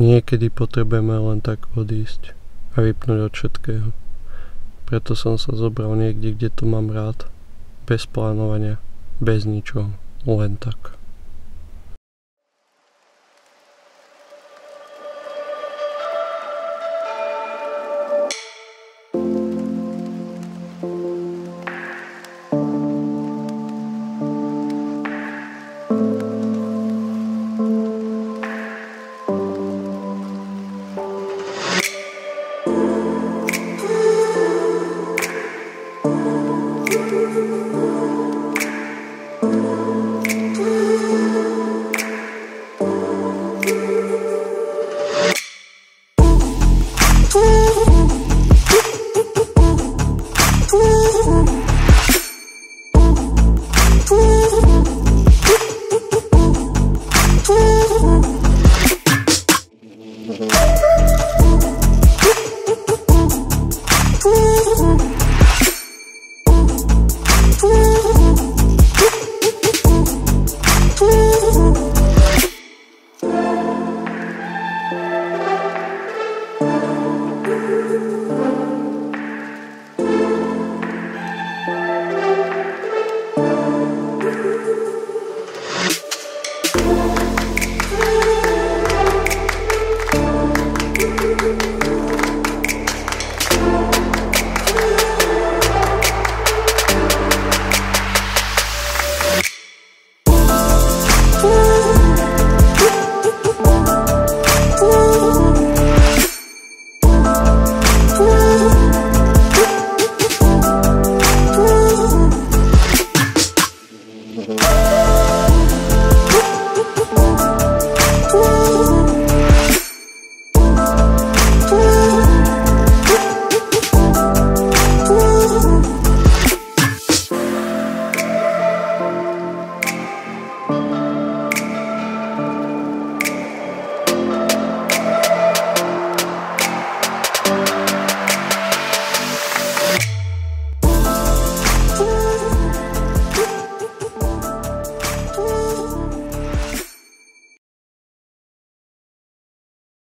Niekedy potrebujeme len tak odísť a vypnúť od všetkého. Preto som sa zobral niekde, kde to mám rád. Bez plánovania, bez ničoho, len tak. Thank you.